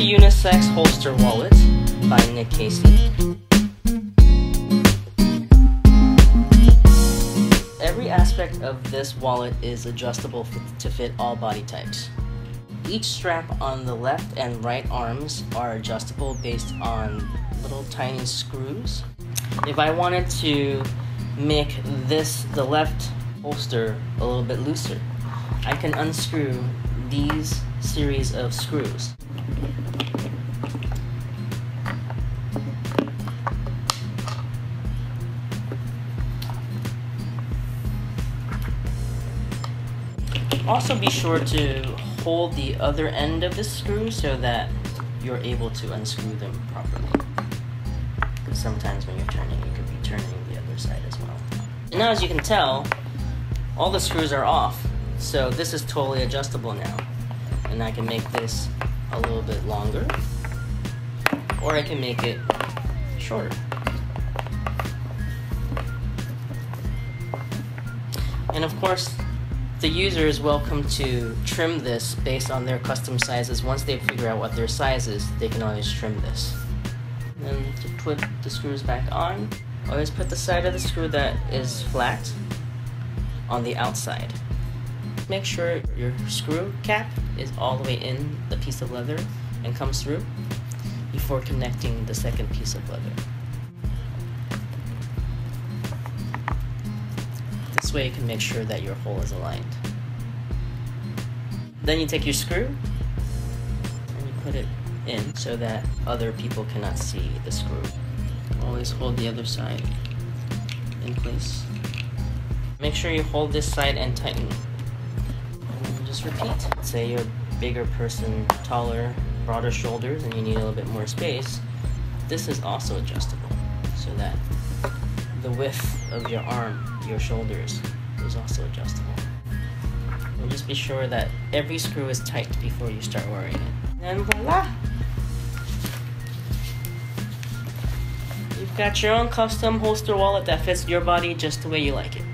unisex holster wallet by NiK Kacy. Every aspect of this wallet is adjustable to fit all body types. Each strap on the left and right arms are adjustable based on little tiny screws. If I wanted to make this, the left holster, a little bit looser, I can unscrew these series of screws. Also be sure to hold the other end of the screw so that you're able to unscrew them properly. Because sometimes when you're turning, you could be turning the other side as well. And now as you can tell, all the screws are off, so this is totally adjustable now. And I can make this a little bit longer, or I can make it shorter. And of course, the user is welcome to trim this based on their custom sizes. Once they figure out what their size is, they can always trim this. And to put the screws back on, always put the side of the screw that is flat on the outside. Make sure your screw cap is all the way in the piece of leather and comes through before connecting the second piece of leather. This way you can make sure that your hole is aligned. Then you take your screw and you put it in so that other people cannot see the screw. Always hold the other side in place. Make sure you hold this side and tighten. Just repeat. Say you're a bigger person, taller, broader shoulders, and you need a little bit more space. This is also adjustable so that the width of your arm, your shoulders, is also adjustable. And just be sure that every screw is tight before you start wearing it. And voila! You've got your own custom holster wallet that fits your body just the way you like it.